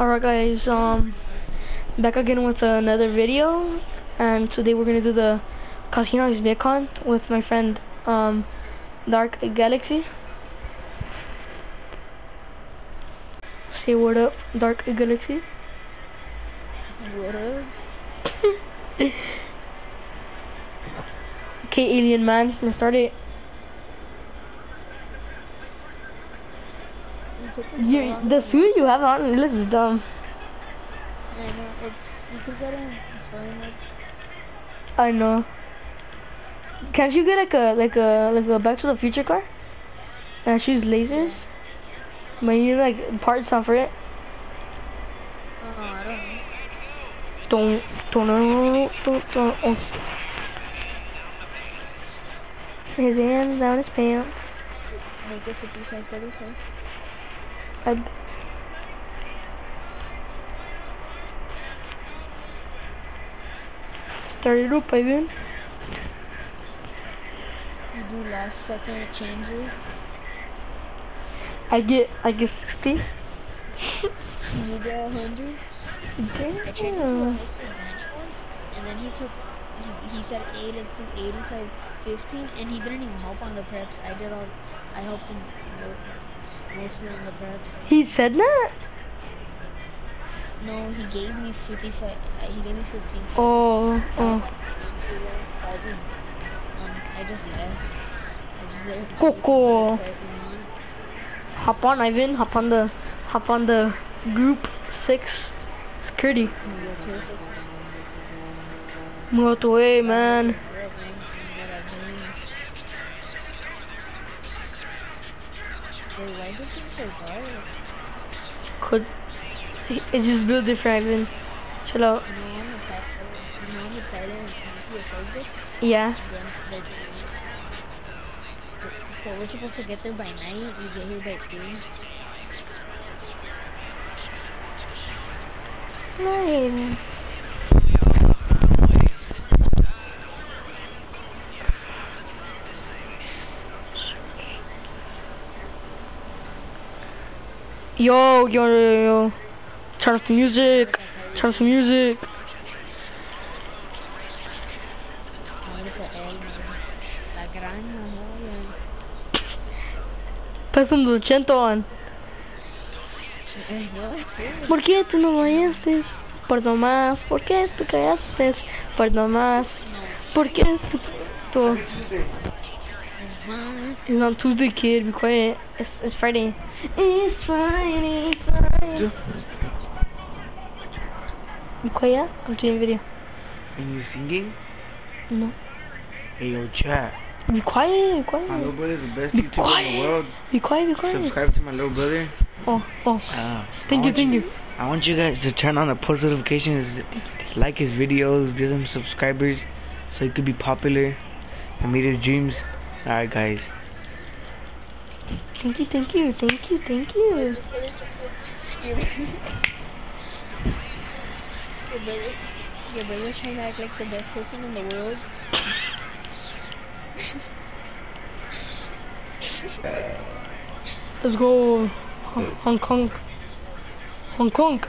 Alright guys, um, back again with another video, and today we're gonna do the Casinos Big Con with my friend, um, Dark Galaxy. Say what up, Dark Galaxy. What up? Okay, Alien Man, let's start it. It took me so You, the suit you have on, this is dumb. I know, it's, you could get in so much. I know. Can't you get like a like a like a Back to the Future car? And shoots lasers. But you need like parts off for it. Oh, I don't know. Don't don't don't don't. Oh. His hands down his pants. Make it 55, 35. I, started up, baby. You do last second changes. I get I get sixty. You get 100. I changed it to a Damn. Mr. Daniels, and then he took, he, he said, hey, let's do 85, 15, and he didn't even help on the preps. I did all, I helped him mostly the preps. He said that. No, he gave me 55, uh, he gave me 15. Oh oh. so I just, um, I just left. I just let it Coco. for a month. Hop on, Ivan. Hop on the hop on the group six security. Go. Move out the way, man. Yeah, man, what I mean. Wait, why is this so dark? Could it's just build different, Ivan. Chill out. You know, on the side, you know, on the side and sneaky focus, Yeah. so we're supposed to get there by night. We get here by three. Nine. Yo, yo, yo, yo. Turn off the music. Turn off the music. Mamona. Pásame un on. ¿Por qué tú no fallaste? Por nomás. ¿Por qué tú callaste? Por nomás. ¿Por qué tú... It's not Tuesday, kid. Be quiet. It's, it's Friday. It's Friday. Friday. Be quiet. I'm doing a video. Are you singing? No. Hey, yo, chat. Be quiet. Be quiet. My little quiet. brother's the best Be YouTuber in the world. Be quiet. Be quiet. Subscribe to my little brother. Oh, oh. Uh, Thank you. Thank you. I want you guys to turn on the post notifications, like his videos, give him subscribers, so he could be popular and meet his dreams. Alright, guys. Thank you. Thank you. Thank you. Thank you. Your brother, your brother's trying to act like the best person in the world. Let's go. Hong Hong Kong. Hong Kong.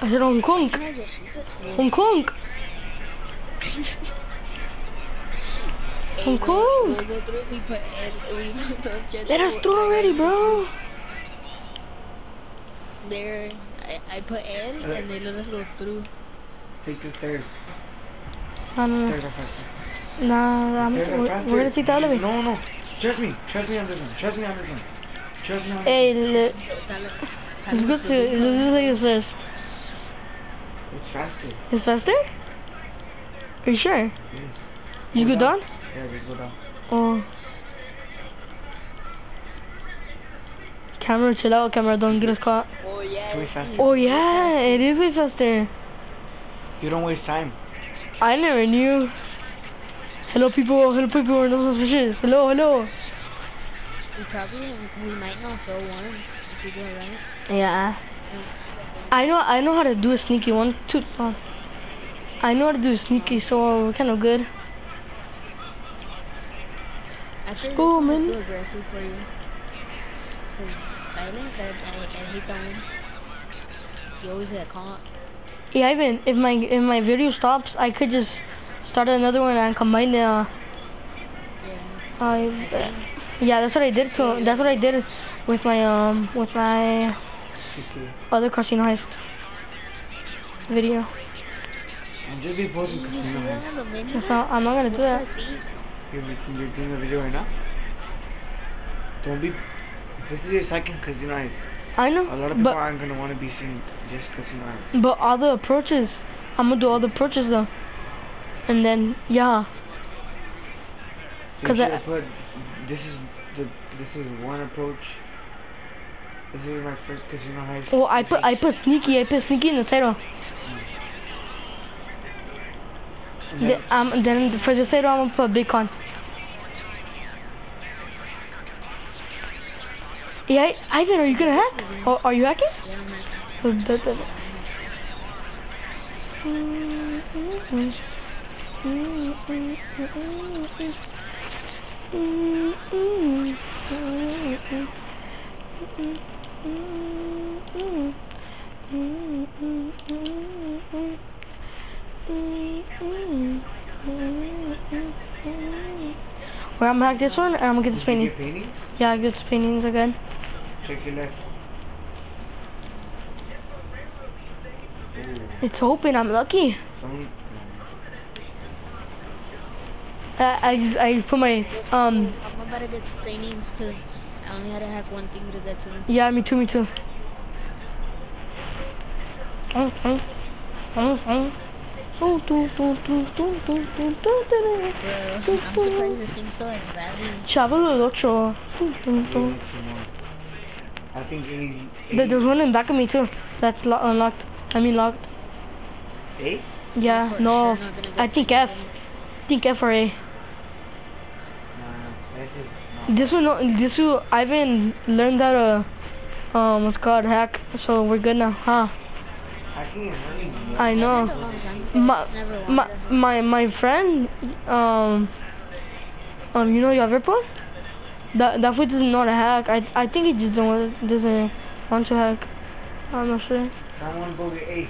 I said Hong Kong. can I just shoot this fool? Hong Kong. Hey, Hong we'll- We'll go through. We put Ed, we put the jet Let us through through already, bro. There, I, I put Ed, and they let us go through. Take the stairs. No, no, no. Stairs are faster. Nah, I'm, Stairs are we're, faster. we're gonna take the elevator. No, no. Trust me. Trust me on this one. Trust me on this one. Trust me on this Hey, le- So tell him, tell let's go it's to, the big let's one. like this first. It's faster. It's faster? Are you sure? Yes. You Go go down? Yeah, just go down. Oh. Camera, chill out, camera, don't get us caught. Oh yeah. It's fast. easy. Oh yeah, it is way faster. You don't waste time. I never knew. Hello people, hello people, we're not suspicious. Hello, hello. We probably, we might not go one if we do it right. Yeah. We might get I know I know how to do a sneaky one too. Oh. Uh, I know how to do a sneaky, so we're kind of good. I feel this Go, one is man. too aggressive for you. 'Cause silent, I, I, I hate that one. You always get caught. Yeah, even if my if my video stops, I could just start another one and combine the. Uh, Yeah. I, I yeah, that's what I did. So that's what I did with my um with my other casino heist video. I'm just be posting casino. heist. on the menu? That's there? not, I'm not gonna do What's that. You're, doing a video right now? Don't be. This is your second casino heist. I know, A lot of people aren't gonna want to be seen just casino heist. but all the approaches, I'm gonna do all the approaches though, and then yeah, 'Cause I- put. This is the. This is one approach. This is my first casino heist. well I oh, put I put sneaky, I put sneaky in the title. and The, then- um, then for the title I'm gonna put Bitcoin. Yeah, Ivan, are you gonna hack? Oh, are you hacking? Yeah, I'm Oh, that- that- Well, I'm gonna hack this one and I'm gonna get this Did painting. get paintings? Yeah, I get the paintings again. Check your left. Ooh, It's open, I'm lucky. some- I, I, I put my, um. I'm about to get two paintings because I only had to hack one thing to get to. yeah, me too, me too. Oh, oh, oh, oh. I'm surprised this thing still has value. Chavo del Ocho. Do, do, we do. need some more. I think 80. There- There's one in back of me too. That's lo unlocked. I mean locked. Eight? Yeah, For no. sure not gonna get I think to F. think F or A. Nah, that is not. This one, no- this one, Ivan learned how to, um, what's called hack. So we're good now, huh? I know. My, my my my friend, um, um, you know Yaverpod? That that foot is not a hack. I I think he just doesn't doesn't want to hack. I'm not sure. Eight.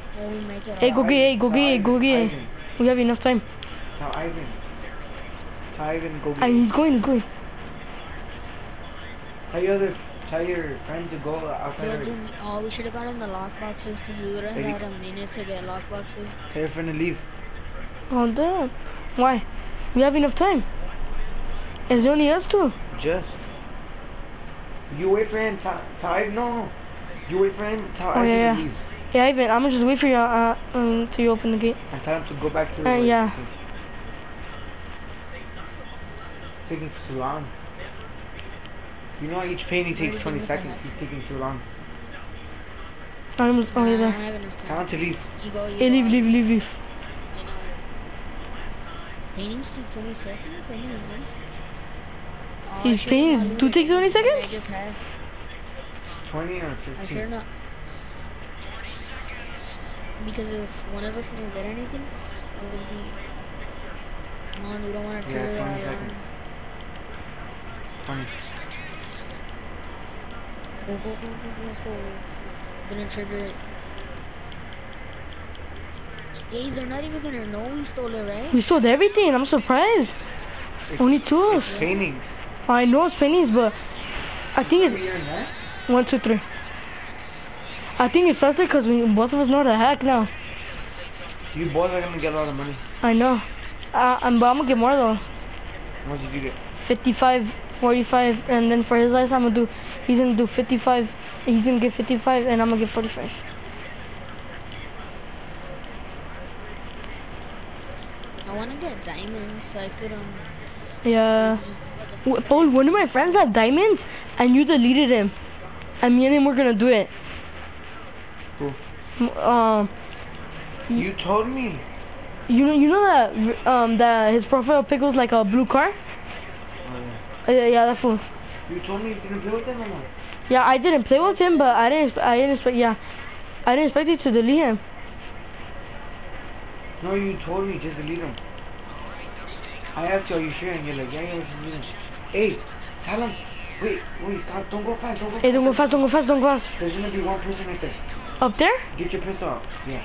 Hey, go get eight. Go get eight. Go get eight. We have enough time. Now Ivan. Ivan, go get. And he's going. He's going. Hey, other tell your friend to go outside. Yo, already. dude, oh, we should have gotten the lock boxes because we would have Maybe- had a minute to get lock boxes. Tell your friend to leave. Oh, damn. Why? We have enough time. It's only us two. Just. You wait for him. Tell, tell No, no. You wait for him. Tell Oh, Ivan yeah, to yeah. leave. Yeah, Ivan, I'm gonna just wait for you uh, um, till you open the gate. And tell him to go back to the Uh, work. yeah. Taking too long. You know each painting takes 20 seconds. He's taking too long. I'm just only there. Time to leave. You go, you leave, leave, leave, leave. Paintings take so many seconds? I didn't know. Oh, Each do take so many seconds? I just have. 20 or 15? I sure not. 40 seconds. Because if one of us doesn't get anything, it would be... Come on, we don't want to turn try that. 20 seconds. 20. Go, go, go, go, let's go. Gonna trigger it. Hey, they're not even gonna know we stole it, right? We stole everything. I'm surprised. Only two of us. Paintings. I know it's pennies, but I think it's Here and there. one, two, three. I think it's faster because we both of us know how to hack now. You boys are gonna get a lot of money. I know. Uh, I'm, but I'm gonna get more though. How much did you get? 55, 45, and then for his life, I'm gonna do. He's gonna do 55. He's gonna get 55, and I'm gonna get 45. I wanna get diamonds so I could, um. Yeah. just- what the W- fuck But one of my friends had diamonds, and you deleted him. And me and him were gonna do it. Who? M- Um, You told me. you know, you know that um that his profile pic was like a blue car. Uh, yeah, that fool. yeah. You told me you didn't play with him no more. Yeah, I didn't play with him, but I didn't. I didn't expect. Yeah, I didn't expect you to delete him. No, you told me just delete him. I asked you, are you sure? And you're like, yeah, yeah, just delete them. Hey, tell him. Wait, wait, stop. Don't go fast. Don't go Hey, don't go fast. fast. Don't go fast. Don't go fast. There's gonna be one person right there. Up there? Get your pistol out. Yeah.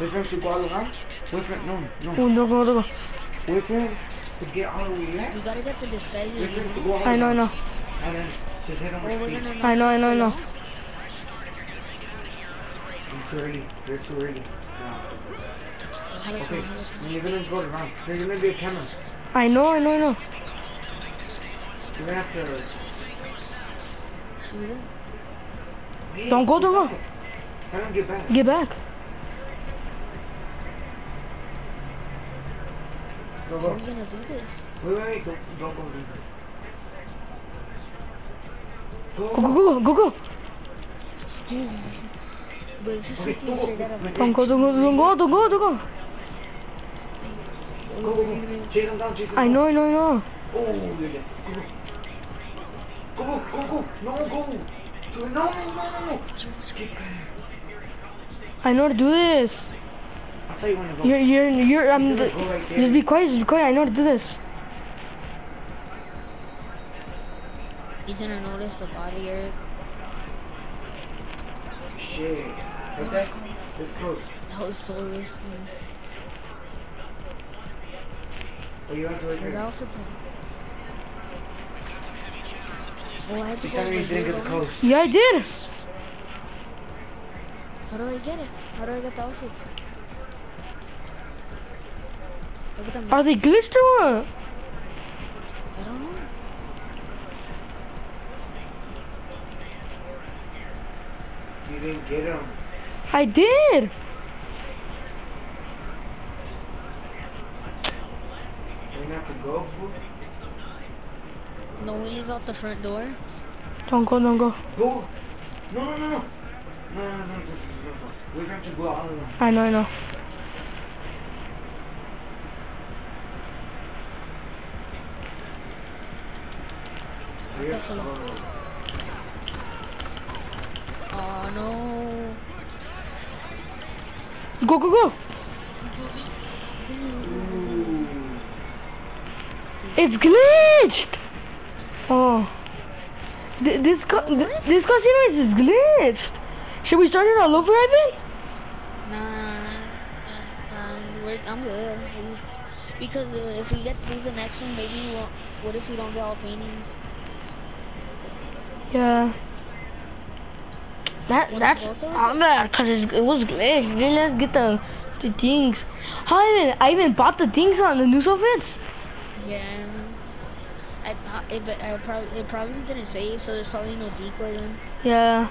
Wait for him to go all around. Wait for him. No, no. Oh, no, no, no, no. Wait for him to get all the way back. We gotta get the disguises. Wait for him to you go all I know, I know. And then just hit him Oh, with we're speed. gonna I know, I know, I know. You're too early. You're too early. Yeah. Okay. one- how does one- You're gonna go around. There's gonna be a camera. I know, I know, I know. You're gonna have to. shoot it? Don't go, don't go. Get back. Get back. Go, How are go. we gonna do this? Wait, wait, wait. Go, go, go. Go, Go, go, go, go, go. But this is Okay, something go, straight out of go. a Don't go, don't go, don't go, don't go, don't go. Go, go, go. Chase him down, chase him I down. know, I know, I know. Oh, yeah, yeah. Go, go. Go, go, go. No, go. No, no, no, no. Keep going. I know how to do this. I'll tell you when to go. You're, you're, you're, I'm, You're the, gonna go right just be quiet, just be quiet. I know how to do this. He's gonna notice the body or Shit. Like that? It's that was so risky. Oh, you have to right there. outfit's on. Oh, I had to You go you didn't get the don't I? coast. Yeah, I did. How do I get it? How do I get the outfits? Look them. Are they glitched or what? I don't know. You didn't get him. I did. Didn't have to go, fool. No, we leave out the front door. Don't go, don't go. Go. No, no, no, no. No, no, no, no, no, no. We're going to go all around. I know, I know. Oh no. Go, go, go. It's glitched. Oh. Th- this co- th- this casino is glitched. Should we start it all over, Ivan? Nah, nah, I'm good. Because uh, if we get through the next one, maybe. What if we don't get all paintings? Yeah. That Wanna that's vote? I'm mad because it was glitched. Didn't let us get the the things. How I even I even bought the things on the news outfits. Yeah. I thought it, but I probably it probably didn't save, so there's probably no decoy then. Yeah.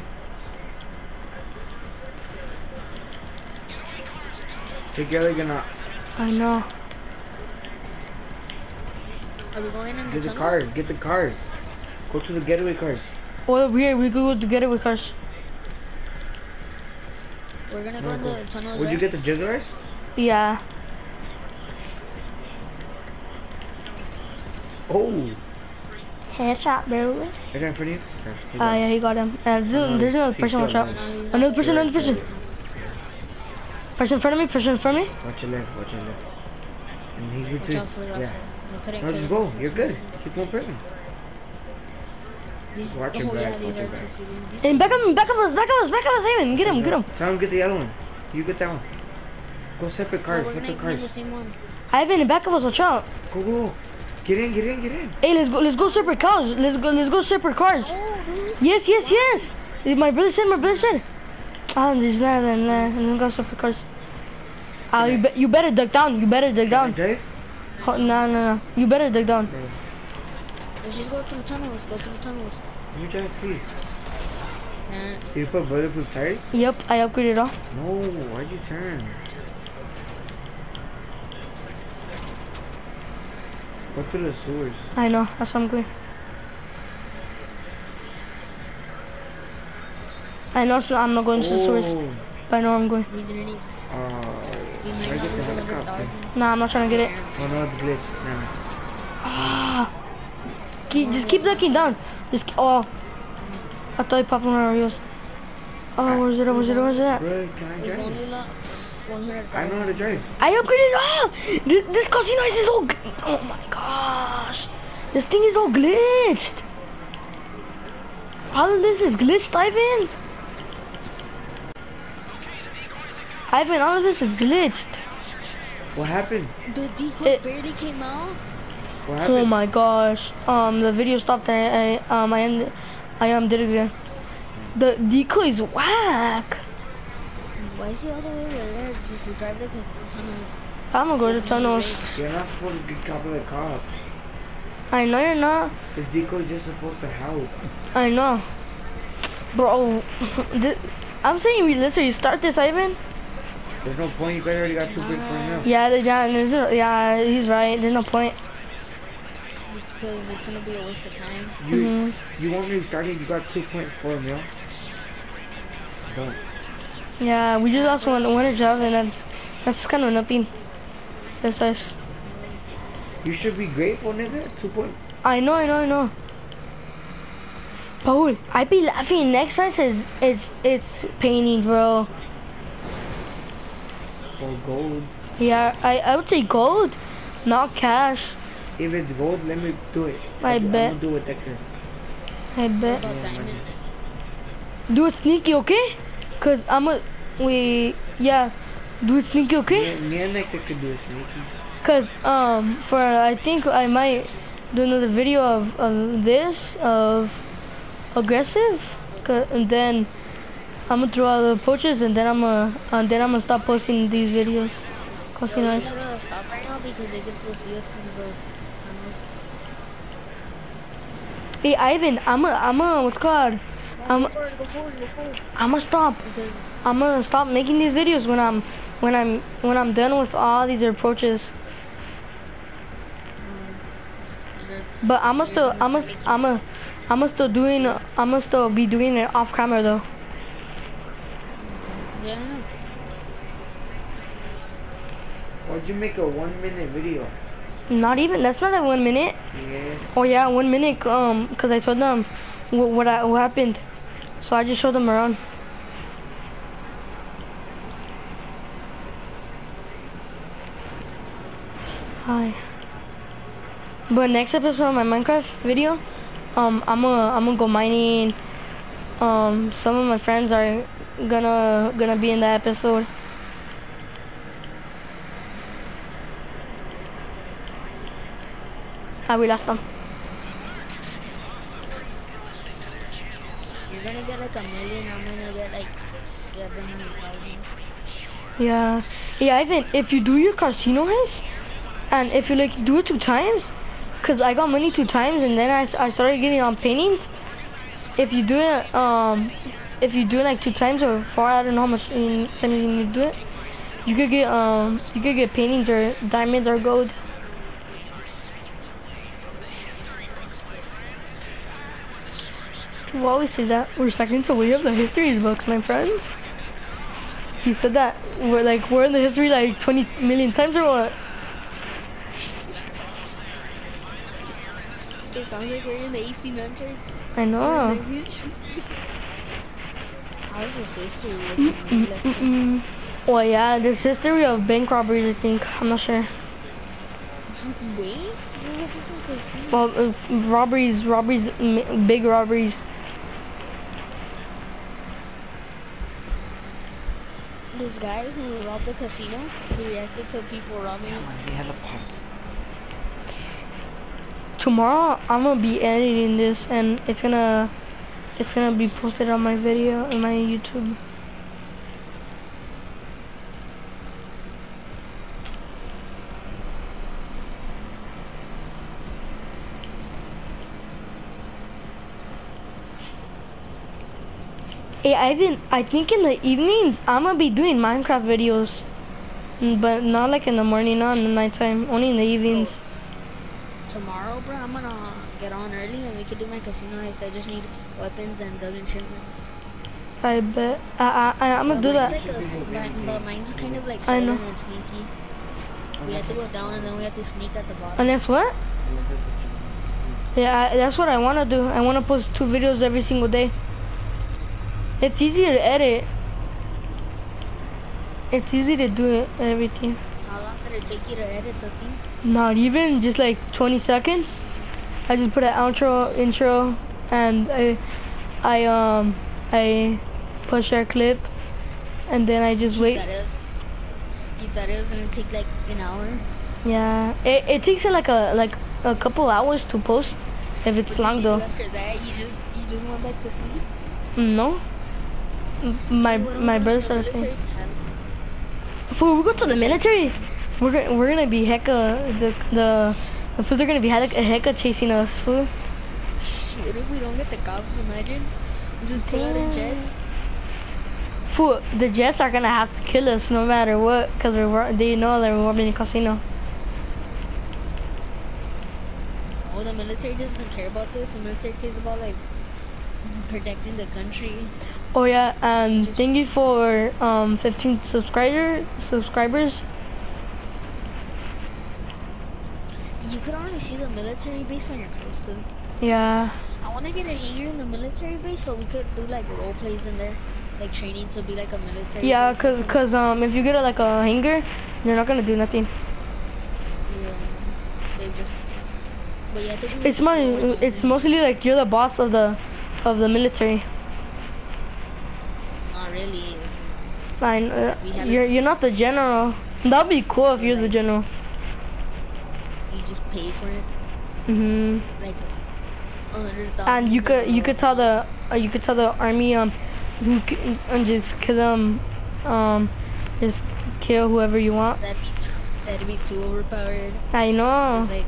Together gonna I know. Are we going in the get the tunnels? cars. Get the cars. Go to the getaway cars. Well, we we could go together with us. We're gonna go No, in the tunnels. Would you get the Jaguars? Yeah. Oh. Headshot, bro. Right there in front of you. There, he's Ah, up. yeah, he got him. Uh, there's, no, there's another person. Watch still out. No, no, he's not Another there. person. Another person. Person in front of me. Person in front of me. Watch your left. Watch your left. And he's with Watch you. out for that. Yeah. I couldn't No, just go. You're good. Keep on pressing. These, Watch oh your yeah, back, these watch your are back. TCD. These And are back up, back up us, back up us, back up us, Evan. Get him, get him. Tell him get the other one. You get that one. Go separate No, cars. we're gonna separate be in cars. the same one. Ivan, back up us, watch out. Go go. Get in. Get in. Get in. Hey, let's go, let's go separate cars. Let's go, let's go separate cars. Oh, dude. Yes, yes, yes. My brother said, my brother said. Ah, there's not, nah, nah, and then go separate cars. Ah, you, be, you better duck down. You better duck down. Drive. Oh, no, no, no. You better duck down. Let's just go through tunnels. Go through tunnels. Let me drive, please. Can't. You put bulletproof tires? Yep, I upgraded all. No. Why'd you turn? Go through the sewers. I know, that's what I'm going. I know so I'm not going to the sewers, Oh. but I know where I'm going. We didn't even. Uh, We might I not get the lose a hundred helicopter. Nah, I'm not trying to get it. Oh no, it's glitch. Nah. Ah, keep, just keep looking down. Just oh, I thought you popped one of yours. Oh, where's it? at? Where's it? at? Where's it? at? Bro, can I We've drive? only lost one hundred I know how thousand. to drive. I upgraded all. This, this casino is all. g- Oh my gosh, this thing is all glitched. All of this is glitched, Ivan. Ivan, all of this is glitched. What happened? The decoy It- barely came out. What Oh my gosh. Um, the video stopped and I, um, I ended, I um did it again. The decoy is whack. Why is he all the way over there just to drive like a tunnels? I'm gonna go to Like, tunnels. rich. You're not supposed to get caught by the cops. I know you're not. This decoy's just supposed to help. I know. Bro, thi- I'm saying we literally start this, Ivan. There's no point. You guys already got two big for now. Yeah, the- yeah, there's yeah, he's right. There's no point. Because it's gonna be a waste of time. You Mhm. you want me to start it? You got 2.4 mil. Don't. Yeah, we just lost one winter job and that's that's kind of nothing. That's us. You should be grateful, nigga. 2. I know, I know, I know. Paul, I be laughing. Next time says it's it's paintings, bro. Or gold. Yeah, I I would say gold, not cash. If it's gold, let me do it. I I'm bet. gonna do it Decker. I bet. About. Do it sneaky, okay? Cause I'm a we yeah. Do it sneaky, okay? Me, me and Nick could do it sneaky. Cause um for I think I might do another video of, of this of aggressive, 'Cause- and then I'm gonna throw out the poachers and then I'm gonna and then I'm gonna stop posting these videos. Cause you Yo, know, you gotta stop right now because they can still see us because of those tunnels. Hey Ivan, I'm a I'm a what's it called? Yeah, go forward, go forward, go forward. I'm gonna stop. Because I'm gonna stop making these videos when I'm when I'm when I'm done with all these approaches. But I'm gonna still gonna I'm gonna start making I'm gonna I'm gonna still doing I'm gonna still be doing it off camera though. Yeah, I know. Why'd you make a one minute video? Not even that's not a one minute. Yeah. Oh yeah, one minute. Um, cause I told them what what, I, what happened, so I just showed them around. Hi. But next episode of my Minecraft video, um, I'm gonna I'm gonna go mining. Um, some of my friends are gonna gonna be in that episode. Ah, we lost them. You're gonna get like a million, I'm gonna get like 700,000. Yeah. Yeah, Ivan, if you do your casino hits, and if you like do it two times, cause I got money two times and then I, I started getting on paintings. If you do it, um, if you do it like two times or four, I don't know how much in times you need to do it. You could get um, you could get paintings or diamonds or gold. People always say that we're seconds away of the history books, my friends. He said that we're like we're in the history like 20 million times or what? It sounds like we're in the 1800s. I know. history. How's this history? looking? Mm, mm, mm. Well, yeah, there's history of bank robberies. I think I'm not sure. Wait? What happened to this? Well, uh, robberies, robberies, m- big robberies. This guy who robbed the casino, he reacted to people robbing him. They had a pop. Tomorrow I'm gonna be editing this, and it's gonna, it's gonna be posted on my video in my YouTube. Hey, Ivan, I think in the evenings I'm gonna be doing Minecraft videos, Mm, but not like in the morning, not in the nighttime, only in the evenings. Oh, Tomorrow, bro, I'm gonna get on early and we can do my casino heist. I just need weapons and dozen shipment. I bet. I, I, I'm gonna do that. Like a, but mine's kind of like I know. silent and sneaky. We have to go down and then we have to sneak at the bottom. And that's what? Yeah, I, that's what I want to do. I want to post two videos every single day. It's easy to edit. It's easy to do it, everything. How long did it take you to edit the thing? Not even, just like 20 seconds. I just put an outro, intro, and I, I um, I push our clip, and then I just wait. That is You thought it was gonna take like an hour? Yeah, it, it takes like a like a couple hours to post if it's What long you though. After that, you just you just went back to sleep. No, my my brother started saying, military "Fool, we go to the military. We're gonna we're gonna be hecka the the the fools are gonna be hecka, hecka chasing us, fool. What if we don't get the cops? Imagine. We just pull out in jets. Fool, the Jets are gonna have to kill us no matter what, cause we're they know that we're robbing a casino. Oh, the military doesn't care about this. The military cares about like protecting the country. Oh yeah, and thank you for um 15 subscriber subscribers. You could only see the military base when you're close to. Yeah. I want to get a hangar in the military base so we could do like role plays in there, like training to be like a military. Yeah, base cause cause um if you get a, like a hanger, you're not gonna do nothing. Yeah. They just. But yeah, I think we It's my it's mostly like you're the boss of the of the military. Really. Fine, uh, you're you're not the general. That'd be cool if you're the Like- general. you just pay for it, Mhm. like hundred thousand. And you could you could tell the uh, you could tell the army um and just kill them um just kill whoever you want. That'd be t- that'd be too overpowered. I know. like,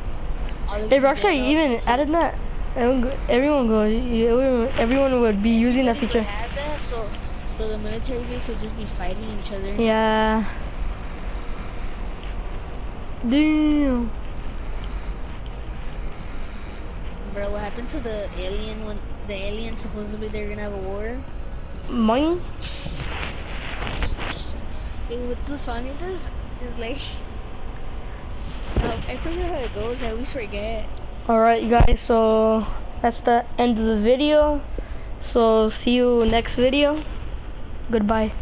of If you Rockstar even so- added that, everyone go- everyone would be using that feature. would that, so so the military base would just be fighting each other. Yeah. Damn. Bro, what happened to the alien when the alien supposedly they're gonna have a war? Mine. Hey, what's the song it does? It's like oh, I forget how it goes. I always forget. Alright, guys. So that's the end of the video. So see you next video. Goodbye.